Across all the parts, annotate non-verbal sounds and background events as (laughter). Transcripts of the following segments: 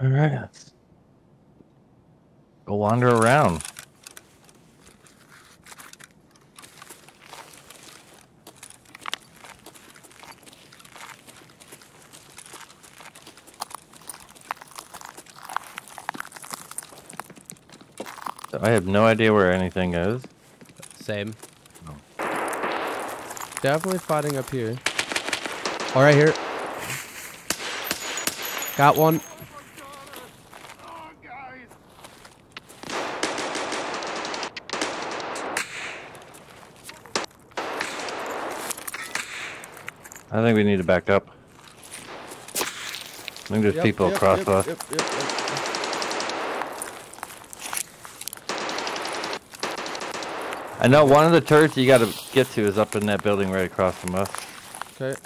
All right. Go wander around. I have no idea where anything is. Same. Definitely fighting up here. All right, here. Got one. I think we need to back up. I think there's Yep, people yep, across yep, us. yep, yep. I know one of the turrets you gotta get to is up in that building right across from us. Okay.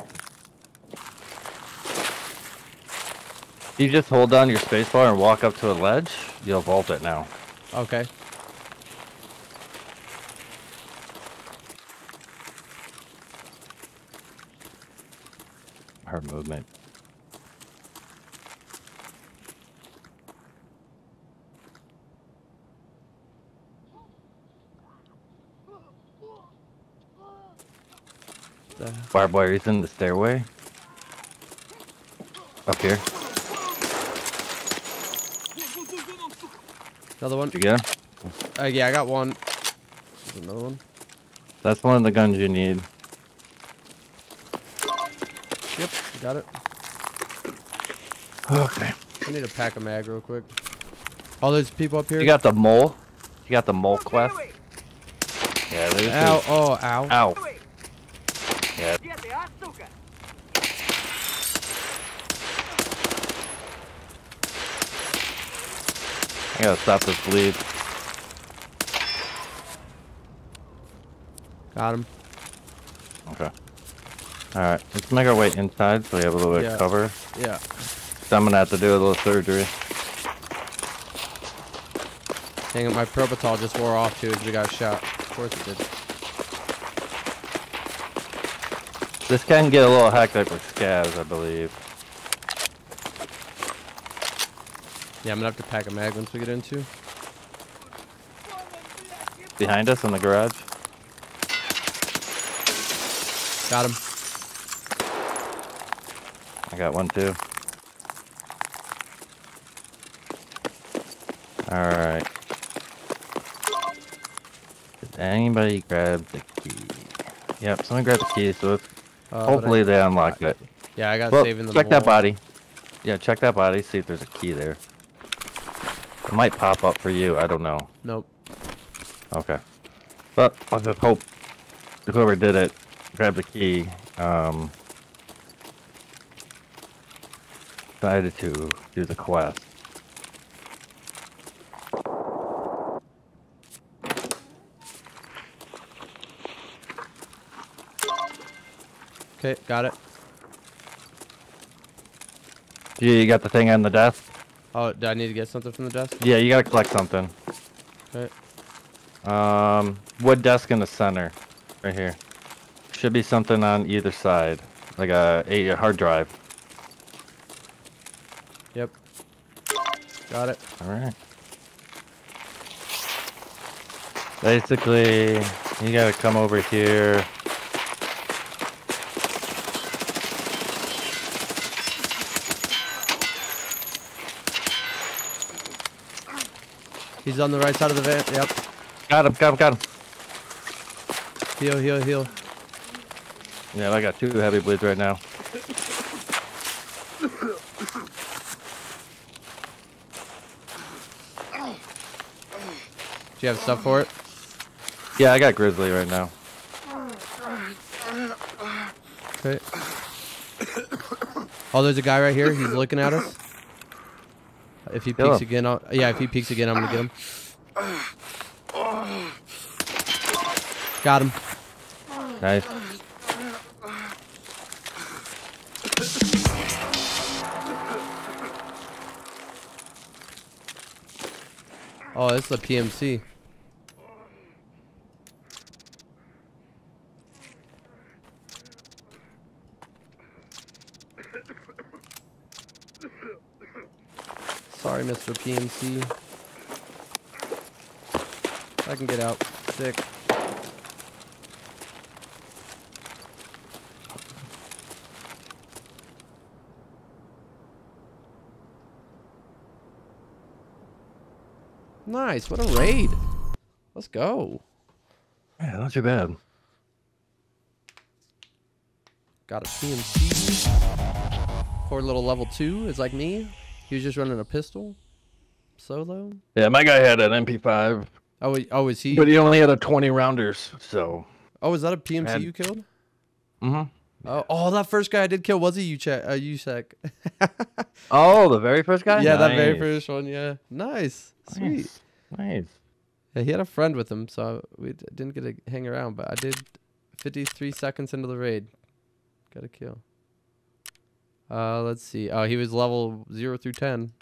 You just hold down your spacebar and walk up to a ledge, you'll vault it now. Okay. Her movement. The- Barbed wire is in the stairway. Up here. Another one. Did you get him? Uh, yeah, I got one. There's another one. That's one of the guns you need. Yep, got it. Okay. I need to pack a mag real quick. Oh, there's people up here. You got the mole? You got the mole quest? Yeah, there's Ow! Oh, ow! Ow. Yeah. I gotta stop this bleed. Got him. Okay. Alright, let's make our way inside so we have a little bit Yeah. of cover. Yeah. So I'm gonna have to do a little surgery. Dang it, my Propital just wore off too as we got shot. Of course it did. This can get a little hectic with scavs, I believe. Yeah, I'm gonna have to pack a mag once we get into. Behind us in the garage. Got him. I got one too. Alright. Did anybody grab the key? Yep, someone grabbed the key, so Uh, hopefully they unlocked it. yeah, I got Well, saving the check that body. Yeah, check that body, see if there's a key there. It might pop up for you, I don't know. Nope. Okay. But I'll just hope whoever did it grabbed the key. Um, decided to do the quest. Okay, got it. You, you got the thing on the desk? Oh, do I need to get something from the desk? Yeah, you gotta collect something. Okay. Um, wood desk in the center, right here. Should be something on either side, like a, a hard drive. Yep. Got it. All right. Basically, you gotta come over here. He's on the right side of the van. Yep. Got him, got him, got him. Heal, heal, heal. Yeah, I got two heavy bleeds right now. (laughs) Do you have stuff for it? Yeah, I got grizzly right now. Okay. Oh, there's a guy right here. He's looking at us. If he Kill peeks him. again, I'll, yeah. If he peeks again, I'm gonna get him. Got him. Nice. Oh, it's a PMC. Sorry, Mr. PMC. I can get out. Sick. Nice. What a raid. Let's go. Yeah, not too bad. Got a PMC. Poor little level two is like me. He was just running a pistol. Solo. Yeah, my guy had an MP5, Oh, oh, is he? but he only had a 20 rounders. So, Oh, is that a PMC had- you killed? hmm Oh, oh, that first guy I did kill was a USEC. A USEC. (laughs) oh, the very first guy. yeah, that very first one. Yeah, nice, sweet. Nice. Nice. Yeah, he had a friend with him, so we didn't get to hang around. But I did. Fifty-three seconds into the raid, got a kill. Uh, let's see. Oh, he was level zero through ten.